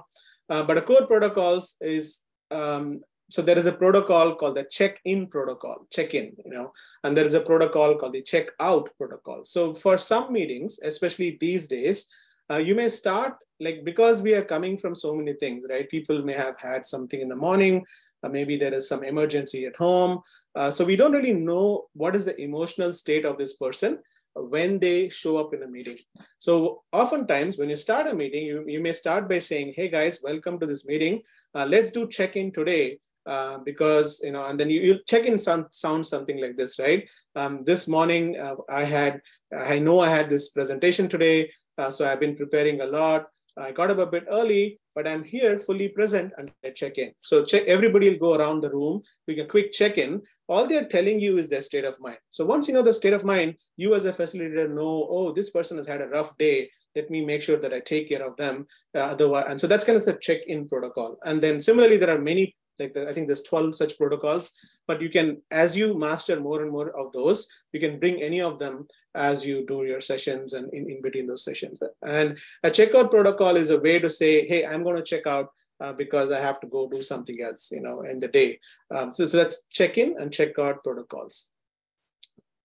Uh, but a core protocols is um, so there is a protocol called the check-in protocol, check-in, you know, and there is a protocol called the check-out protocol. So for some meetings, especially these days, uh, you may start like because we are coming from so many things right people may have had something in the morning uh, maybe there is some emergency at home uh, so we don't really know what is the emotional state of this person when they show up in a meeting. So oftentimes when you start a meeting, you, you may start by saying, hey guys, welcome to this meeting. Uh, let's do check-in today. Uh, because you know, and then you, you check in sound, sound something like this, right? Um, this morning uh, I had, I know I had this presentation today, uh, so I've been preparing a lot. I got up a bit early, but I'm here fully present and I check in. So check everybody will go around the room, we a quick check in. All they're telling you is their state of mind. So once you know the state of mind, you as a facilitator know, oh, this person has had a rough day. Let me make sure that I take care of them. Uh, otherwise, and so that's kind of the check-in protocol. And then similarly, there are many like the, I think there's 12 such protocols, but you can, as you master more and more of those, you can bring any of them as you do your sessions and in, in between those sessions. And a checkout protocol is a way to say, hey, I'm going to check out uh, because I have to go do something else, you know, in the day. Um, so, so that's check-in and check-out protocols.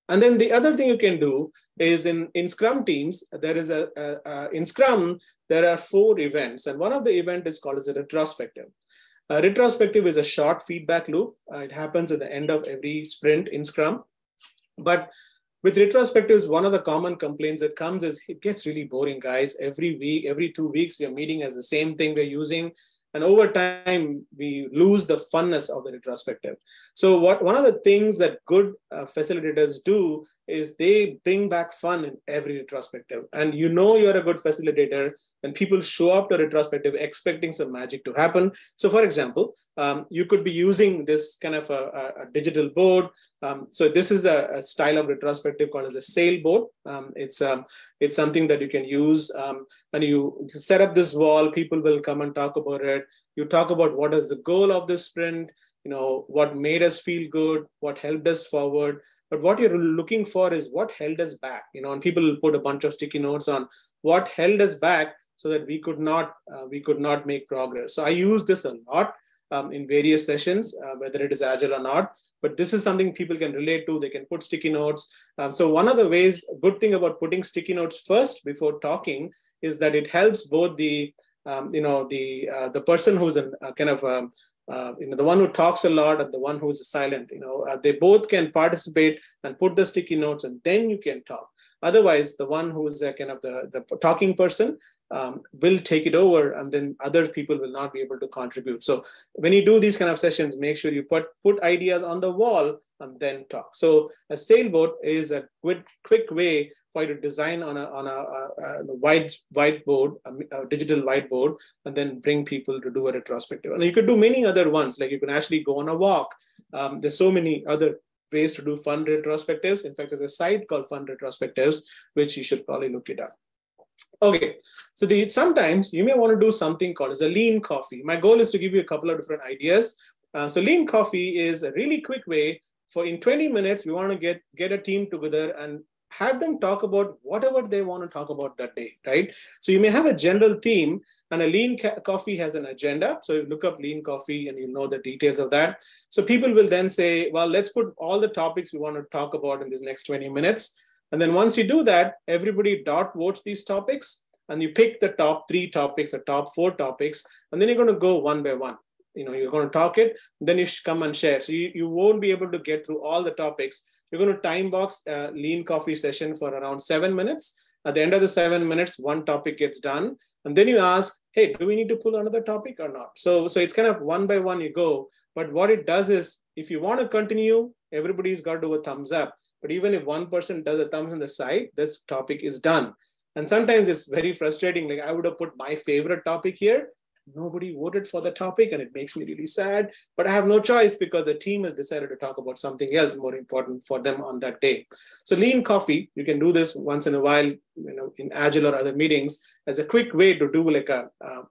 And then the other thing you can do is in, in Scrum teams, there is a, a, a, in Scrum, there are four events. And one of the event is called as a retrospective. Retrospective is a short feedback loop. Uh, it happens at the end of every sprint in Scrum. But with retrospectives, one of the common complaints that comes is it gets really boring, guys. Every week, every two weeks, we are meeting as the same thing we're using. And over time, we lose the funness of the retrospective. So what one of the things that good uh, facilitators do is they bring back fun in every retrospective. And you know you're a good facilitator when people show up to retrospective expecting some magic to happen. So for example, um, you could be using this kind of a, a digital board. Um, so this is a, a, style of retrospective called as a sailboat. Um, it's, um, it's something that you can use um, and you set up this wall, people will come and talk about it. You talk about what is the goal of this sprint, you know, what made us feel good, what helped us forward, but what you're looking for is what held us back, you know, and people put a bunch of sticky notes on what held us back so that we could not uh, we could not make progress. So I use this a lot um, in various sessions, uh, whether it is agile or not. But this is something people can relate to. They can put sticky notes. Um, so one of the ways, good thing about putting sticky notes first before talking is that it helps both the um, you know the uh, the person who's a, a kind of um, uh, you know the one who talks a lot and the one who is silent you know uh, they both can participate and put the sticky notes and then you can talk. Otherwise the one who is a kind of the, the talking person um, will take it over and then other people will not be able to contribute. So when you do these kind of sessions make sure you put put ideas on the wall and then talk. So a sailboat is a quick quick way for you to design on a on a, a, a white whiteboard, a, a, digital whiteboard, and then bring people to do a retrospective. And you could do many other ones, like you can actually go on a walk. Um, there's so many other ways to do fun retrospectives. In fact, there's a site called Fun Retrospectives, which you should probably look it up. Okay, so the, sometimes you may want to do something called as a lean coffee. My goal is to give you a couple of different ideas. Uh, so lean coffee is a really quick way for in 20 minutes, we want to get, get a team together and have them talk about whatever they want to talk about that day, right? So you may have a general theme and a lean coffee has an agenda. So you look up lean coffee and you know the details of that. So people will then say, well, let's put all the topics we want to talk about in this next 20 minutes. And then once you do that, everybody dot votes these topics and you pick the top three topics or top four topics, and then you're going to go one by one. You know, you're going to talk it, then you come and share. So you, you won't be able to get through all the topics you're going to time box a lean coffee session for around seven minutes. At the end of the seven minutes, one topic gets done. And then you ask, hey, do we need to pull another topic or not? So, so it's kind of one by one you go. But what it does is if you want to continue, everybody's got to do a thumbs up. But even if one person does a thumbs on the side, this topic is done. And sometimes it's very frustrating. Like I would have put my favorite topic here, nobody voted for the topic and it makes me really sad but i have no choice because the team has decided to talk about something else more important for them on that day. So lean coffee you can do this once in a while you know in agile or other meetings as a quick way to do like a uh,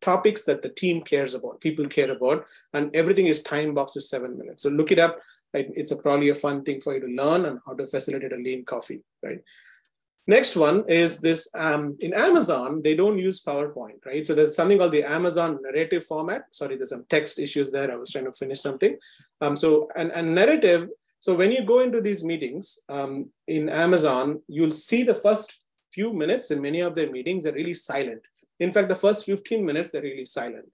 topics that the team cares about people care about and everything is time boxed to seven minutes. So look it up. It's a, probably a fun thing for you to learn and how to facilitate a lean coffee right Next one is this, um, in Amazon, they don't use PowerPoint, right? So there's something called the Amazon narrative format. Sorry, there's some text issues there. I was trying to finish something. Um, so, and, and narrative, so when you go into these meetings um, in Amazon, you'll see the first few minutes in many of their meetings are really silent. In fact, the first 15 minutes, they're really silent.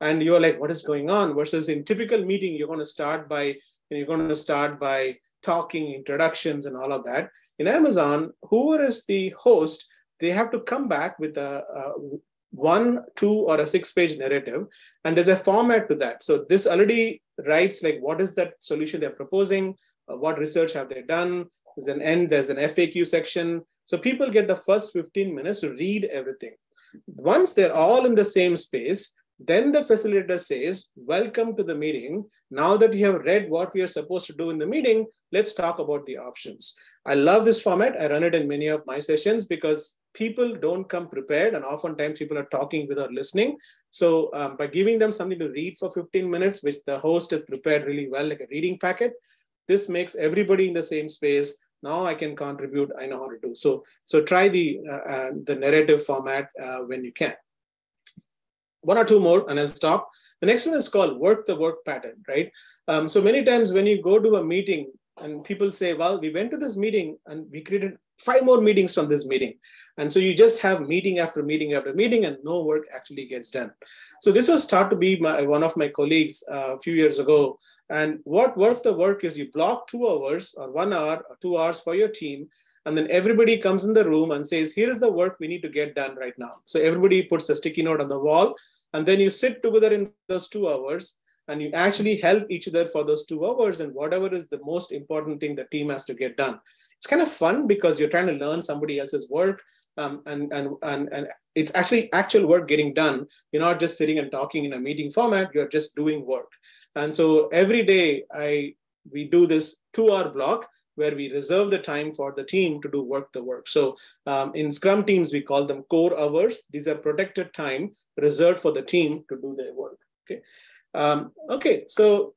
And you're like, what is going on? Versus in typical meeting, you're going to start by, you're going to start by talking, introductions, and all of that. In Amazon, whoever is the host, they have to come back with a, a one, two, or a six page narrative. And there's a format to that. So this already writes like what is that solution they're proposing, uh, what research have they done. There's an end, there's an FAQ section. So people get the first 15 minutes to read everything. Once they're all in the same space, then the facilitator says, welcome to the meeting. Now that you have read what we are supposed to do in the meeting, let's talk about the options. I love this format. I run it in many of my sessions because people don't come prepared and oftentimes people are talking without listening. So um, by giving them something to read for 15 minutes, which the host has prepared really well, like a reading packet, this makes everybody in the same space. Now I can contribute, I know how to do. So, so try the, uh, uh, the narrative format uh, when you can. One or two more and I'll stop. The next one is called work the work pattern, right? Um, so many times when you go to a meeting and people say, well, we went to this meeting and we created five more meetings from this meeting. And so you just have meeting after meeting after meeting and no work actually gets done. So this was taught to be my, one of my colleagues uh, a few years ago. And what work the work is you block two hours or one hour or two hours for your team. And then everybody comes in the room and says, here is the work we need to get done right now. So everybody puts a sticky note on the wall. And then you sit together in those two hours and you actually help each other for those two hours and whatever is the most important thing the team has to get done it's kind of fun because you're trying to learn somebody else's work um, and, and, and, and it's actually actual work getting done. You're not just sitting and talking in a meeting format, you're just doing work. And so every day I we do this two hour block where we reserve the time for the team to do work the work. So um, in Scrum teams, we call them core hours. These are protected time reserved for the team to do their work. Okay. Um, okay. So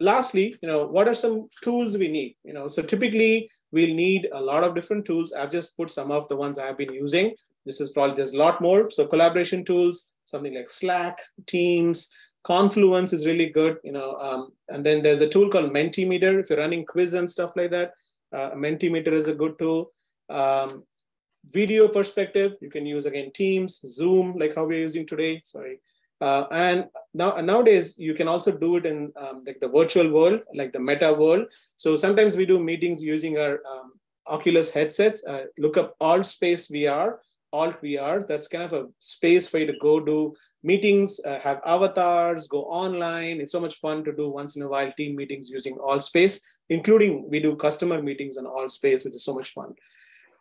lastly, you know, what are some tools we need? You know, so typically we'll need a lot of different tools. I've just put some of the ones I've been using. This is probably, there's a lot more. So collaboration tools, something like Slack, Teams, Confluence is really good, you know, um, and then there's a tool called Mentimeter. If you're running quiz and stuff like that, uh, Mentimeter is a good tool. Um, video perspective, you can use again Teams, Zoom, like how we're using today, sorry. Uh, and now nowadays you can also do it in um, like the virtual world, like the meta world. So sometimes we do meetings using our um, Oculus headsets. Uh, look up AltspaceVR, Alt VR. That's kind of a space for you to go do meetings, uh, have avatars, go online. It's so much fun to do once in a while team meetings using Altspace, including we do customer meetings on Altspace, which is so much fun.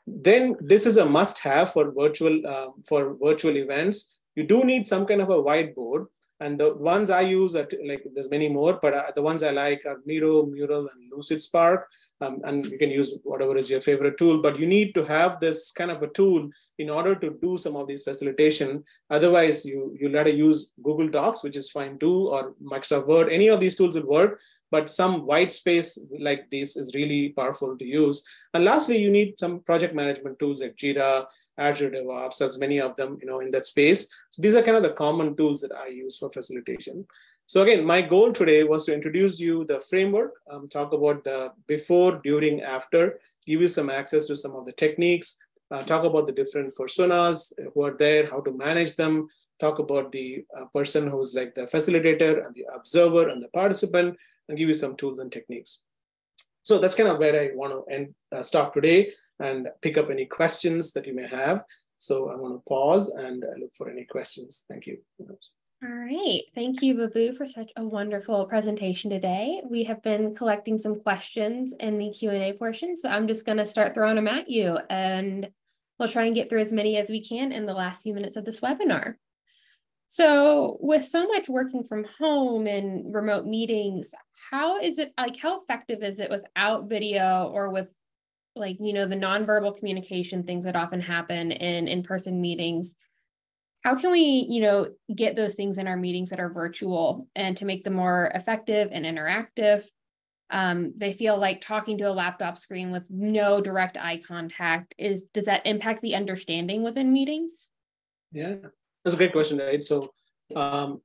Then this is a must-have for virtual uh, for virtual events you do need some kind of a whiteboard. And the ones I use are like there's many more, but uh, the ones I like are Miro, Mural, and Lucidspark. Um, and you can use whatever is your favorite tool, but you need to have this kind of a tool in order to do some of these facilitation. Otherwise, you you let use Google Docs, which is fine too, or Microsoft Word. Any of these tools will work, but some white space like this is really powerful to use. And lastly, you need some project management tools like Jira, Azure DevOps, there's many of them, you know, in that space. So these are kind of the common tools that I use for facilitation. So again, my goal today was to introduce you the framework, um, talk about the before, during, after, give you some access to some of the techniques, uh, talk about the different personas who are there, how to manage them, talk about the uh, person who's like the facilitator and the observer and the participant, and give you some tools and techniques. So that's kind of where I want to end, uh, stop today and pick up any questions that you may have. So I want to pause and uh, look for any questions. Thank you. All right. Thank you, Vibhu, for such a wonderful presentation today. We have been collecting some questions in the Q&A portion, so I'm just going to start throwing them at you, and we'll try and get through as many as we can in the last few minutes of this webinar. So with so much working from home and remote meetings, how is it like how effective is it without video or with like you know the nonverbal communication things that often happen in in-person meetings? How can we you know get those things in our meetings that are virtual and to make them more effective and interactive? Um, they feel like talking to a laptop screen with no direct eye contact is does that impact the understanding within meetings? Yeah that's a great question right so um,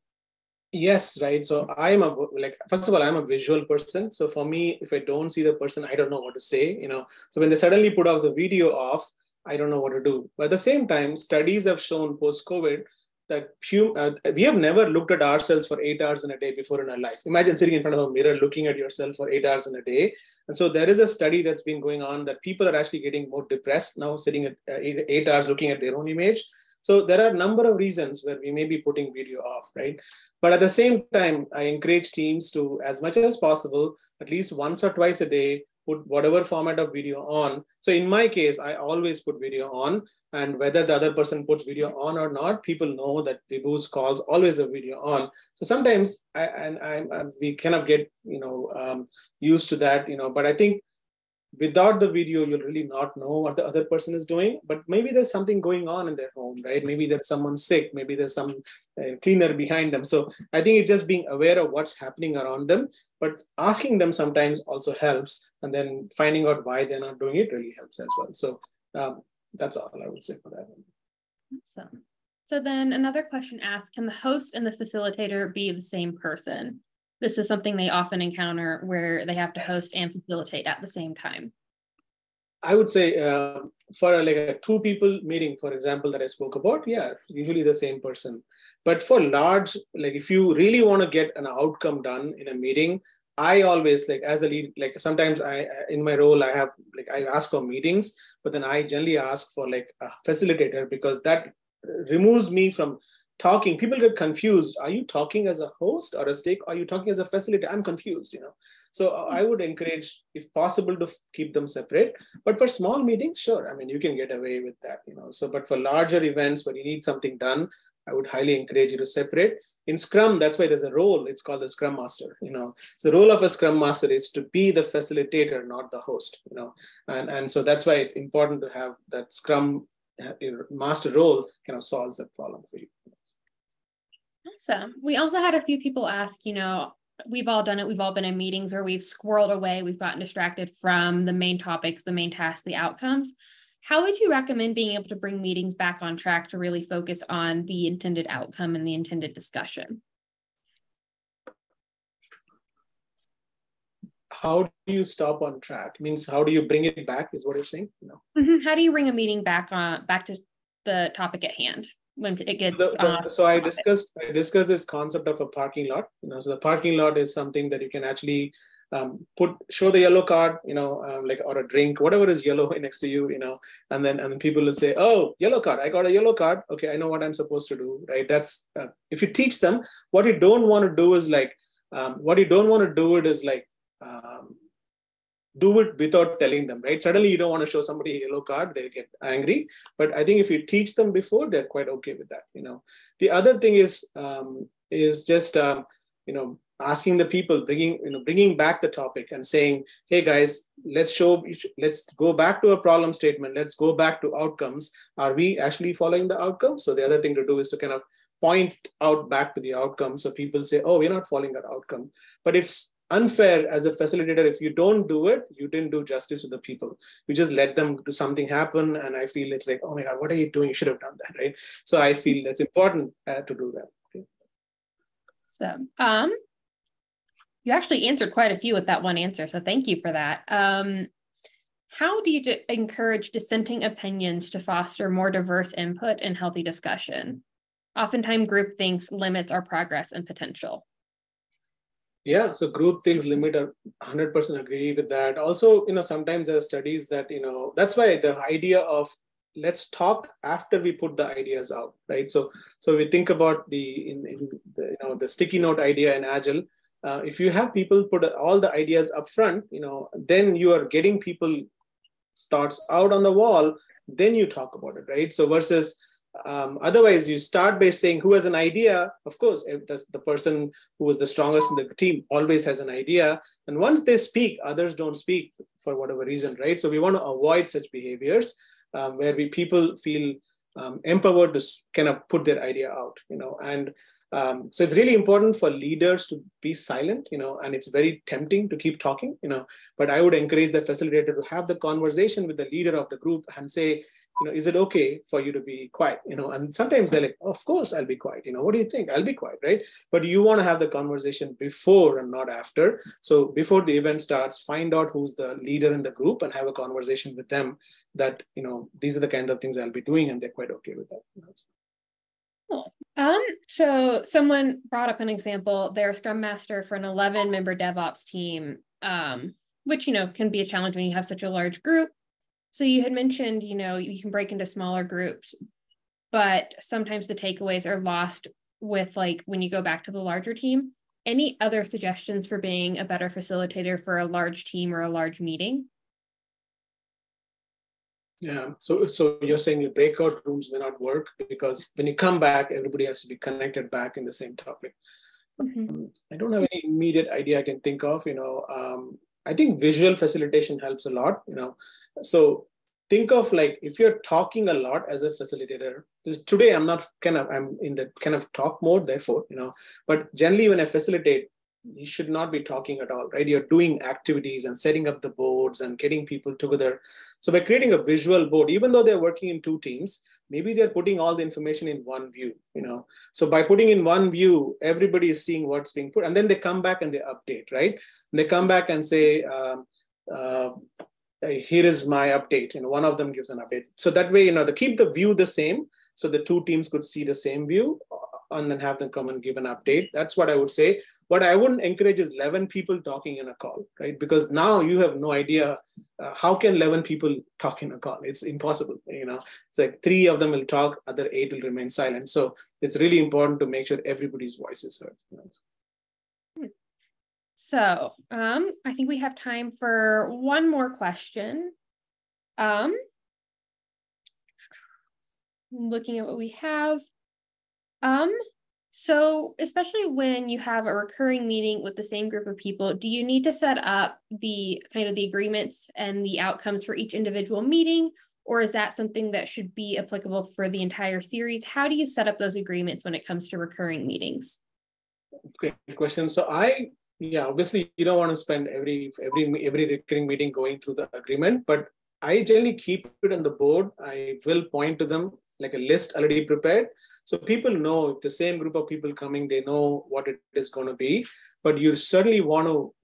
yes right so i'm a like first of all i'm a visual person so for me if i don't see the person i don't know what to say you know so when they suddenly put off the video off i don't know what to do but at the same time studies have shown post covid that hum, uh, we have never looked at ourselves for eight hours in a day before in our life. Imagine sitting in front of a mirror looking at yourself for eight hours in a day. And so there is a study that's been going on that people are actually getting more depressed now, sitting at uh, eight, eight hours looking at their own image. So there are a number of reasons where we may be putting video off, right? But at the same time, I encourage teams to, as much as possible, at least once or twice a day, put whatever format of video on. So in my case, I always put video on and whether the other person puts video on or not, people know that Vibhu's calls always have video on. So sometimes I and I, I we kind of get you know um, used to that, you know. But I think without the video, you'll really not know what the other person is doing. But maybe there's something going on in their home, right? Maybe there's someone sick. Maybe there's some uh, cleaner behind them. So I think it's just being aware of what's happening around them. But asking them sometimes also helps, and then finding out why they're not doing it really helps as well. So um, that's all I would say for that. Awesome. So then another question asks, can the host and the facilitator be the same person? This is something they often encounter where they have to host and facilitate at the same time. I would say uh, for a, like a two people meeting, for example, that I spoke about, yeah, usually the same person. But for large, like if you really want to get an outcome done in a meeting, I always like as a lead, like sometimes I in my role I have like I ask for meetings, but then I generally ask for like a facilitator because that removes me from talking. People get confused. Are you talking as a host or a stake? Are you talking as a facilitator? I'm confused, you know. So uh, I would encourage, if possible, to keep them separate. But for small meetings, sure. I mean, you can get away with that, you know. So, but for larger events where you need something done, I would highly encourage you to separate in scrum that's why there's a role it's called the scrum master you know so the role of a scrum master is to be the facilitator not the host you know and and so that's why it's important to have that scrum uh, master role kind of solves that problem for you awesome we also had a few people ask you know we've all done it we've all been in meetings where we've squirreled away we've gotten distracted from the main topics the main tasks the outcomes how would you recommend being able to bring meetings back on track to really focus on the intended outcome and the intended discussion? How do you stop on track? Means how do you bring it back? Is what you're saying? No. Mm-hmm. How do you bring a meeting back on back to the topic at hand when it gets? The, the, so I discussed I discussed this concept of a parking lot. You know, so the parking lot is something that you can actually um, put show the yellow card you know um, like or a drink whatever is yellow next to you you know and then and then people will say oh yellow card i got a yellow card okay i know what i'm supposed to do right that's uh, if you teach them what you don't want to do is like um, what you don't want to do it is like um, do it without telling them right? Suddenly you don't want to show somebody a yellow card they get angry. But i think if you teach them before they're quite okay with that you know. The other thing is um, is just um, you know asking the people bringing you know bringing back the topic and saying hey guys let's show let's go back to a problem statement. Let's go back to outcomes. Are we actually following the outcomes so the other thing to do is to kind of point out back to the outcome. So people say oh we're not following that outcome. But it's unfair as a facilitator if you don't do it you didn't do justice to the people you just let them do something happen and i feel it's like oh my god what are you doing you should have done that right so i feel that's important uh, to do that okay. so um you actually answered quite a few with that one answer. So thank you for that. Um, how do you encourage dissenting opinions to foster more diverse input and healthy discussion? Oftentimes, group thinks limits our progress and potential. Yeah, so group things limit are 100% agree with that. Also, you know, sometimes there are studies that, you know, that's why the idea of let's talk after we put the ideas out, right? So, so we think about the, in, in the, you know, the sticky note idea in Agile, uh, if you have people put all the ideas up front you know then you are getting people starts out on the wall then you talk about it right so versus um, otherwise you start by saying who has an idea. Of course if the, the person who is the strongest in the team always has an idea. And once they speak others don't speak for whatever reason right? So we want to avoid such behaviors um, where we people feel um, empowered to kind of put their idea out you know? And um, so it's really important for leaders to be silent, you know, and it's very tempting to keep talking, you know, but I would encourage the facilitator to have the conversation with the leader of the group and say, you know, is it okay for you to be quiet? You know, and sometimes they're like, of course I'll be quiet. You know, what do you think? I'll be quiet, right? But you want to have the conversation before and not after. So before the event starts, find out who's the leader in the group and have a conversation with them that, you know, these are the kind of things I'll be doing and they're quite okay with that. Cool. Um, so someone brought up an example, they're a scrum master for an 11 member DevOps team, um, which, you know, can be a challenge when you have such a large group. So you had mentioned, you know, you can break into smaller groups, but sometimes the takeaways are lost with like when you go back to the larger team. Any other suggestions for being a better facilitator for a large team or a large meeting? Yeah. So so you're saying your breakout rooms may not work because when you come back, everybody has to be connected back in the same topic. Mm-hmm. I don't have any immediate idea I can think of. You know, um, I think visual facilitation helps a lot. You know, so think of like if you're talking a lot as a facilitator. This today I'm not kind of I'm in the kind of talk mode. Therefore, you know, but generally when I facilitate, you should not be talking at all, right? You're doing activities and setting up the boards and getting people together. So by creating a visual board, even though they're working in two teams, maybe they're putting all the information in one view, you know? So by putting in one view, everybody is seeing what's being put, and then they come back and they update, right? And they come back and say, um, uh, here is my update, you know, one of them gives an update. So that way, you know, they keep the view the same, so the two teams could see the same view and then have them come and give an update. That's what I would say. What I wouldn't encourage is 11 people talking in a call, right? Because now you have no idea uh, how can 11 people talk in a call? It's impossible. You know, it's like three of them will talk, other eight will remain silent. So it's really important to make sure everybody's voice is heard. You know? So um, I think we have time for one more question. Um, looking at what we have. Um, so especially when you have a recurring meeting with the same group of people, do you need to set up the kind of the agreements and the outcomes for each individual meeting? Or is that something that should be applicable for the entire series? How do you set up those agreements when it comes to recurring meetings? Great question. So I yeah, obviously you don't want to spend every every every recurring meeting going through the agreement, but I generally keep it on the board. I will point to them like a list already prepared. So people know if the same group of people coming, they know what it is going to be. But you certainly want to,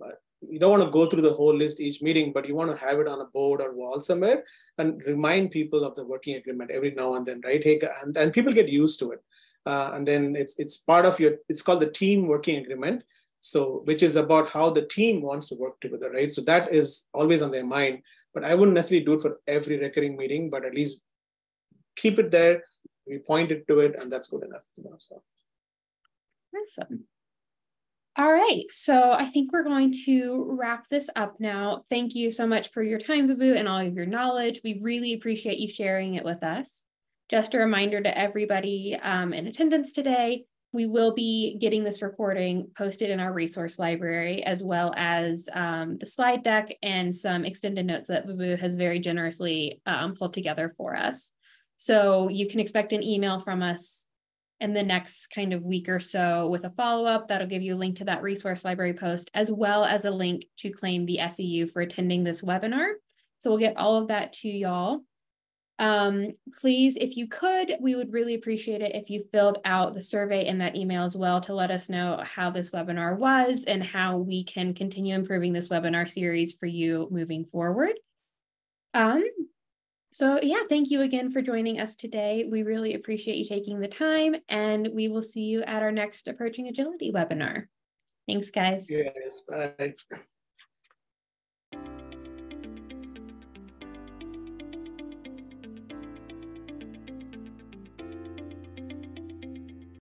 you don't want to go through the whole list each meeting, but you want to have it on a board or wall somewhere and remind people of the working agreement every now and then, right? Hey, and, and people get used to it. Uh, and then it's it's part of your, it's called the team working agreement. So, which is about how the team wants to work together, right? So that is always on their mind. But I wouldn't necessarily do it for every recurring meeting, but at least keep it there. We point it to it, and that's good enough. You know, so. Awesome. All right, so I think we're going to wrap this up now. Thank you so much for your time, Vibhu, and all of your knowledge. We really appreciate you sharing it with us. Just a reminder to everybody um, in attendance today, we will be getting this recording posted in our resource library, as well as um, the slide deck and some extended notes that Vibhu has very generously um, pulled together for us. So you can expect an email from us in the next kind of week or so with a follow-up that'll give you a link to that resource library post as well as a link to claim the SEU for attending this webinar. So we'll get all of that to y'all. Um, please, if you could, we would really appreciate it if you filled out the survey in that email as well to let us know how this webinar was and how we can continue improving this webinar series for you moving forward. Um, so yeah, thank you again for joining us today. We really appreciate you taking the time and we will see you at our next Approaching Agility webinar. Thanks, guys. Yes, bye.